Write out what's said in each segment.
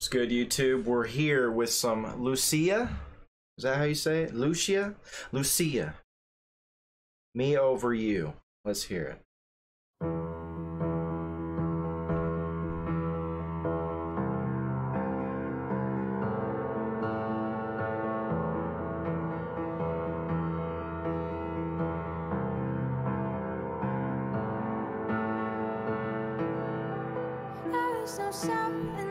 It's good, YouTube. We're here with some Lucia. Is that how you say it? Lucia? Lucia. Me over you. Let's hear it. There's no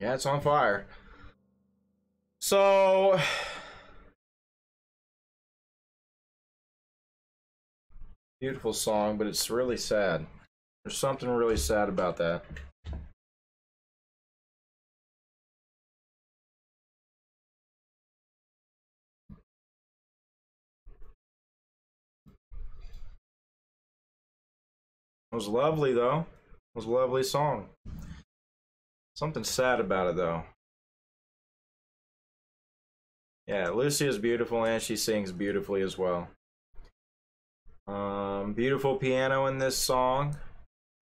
Yeah, it's on fire. So beautiful song, but it's really sad. There's something really sad about that. It was lovely though. It was a lovely song. Something sad about it, though. Yeah, Lucy is beautiful and she sings beautifully as well. Um, beautiful piano in this song.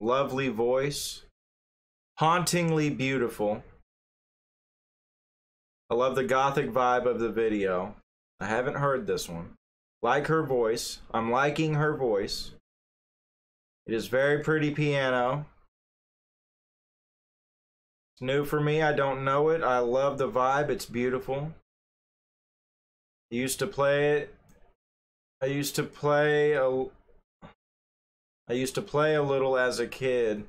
Lovely voice. Hauntingly beautiful. I love the gothic vibe of the video. I haven't heard this one. Like her voice. I'm liking her voice. It is very pretty piano. New for me. I don't know it. I love the vibe. It's beautiful. I used to play it. I used to play a I used to play a little as a kid.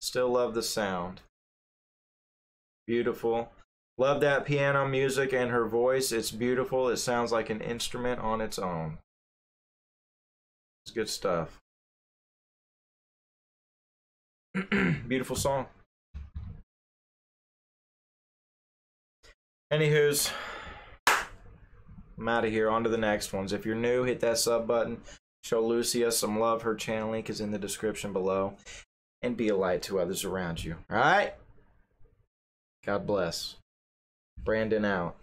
Still love the sound. Beautiful. Love that piano music and her voice. It's beautiful. It sounds like an instrument on its own. It's good stuff. beautiful song. Anywho's, I'm out of here. On to the next ones. If you're new, hit that sub button. Show Lucia some love. Her channel link is in the description below. And be a light to others around you. All right? God bless. Brandon out.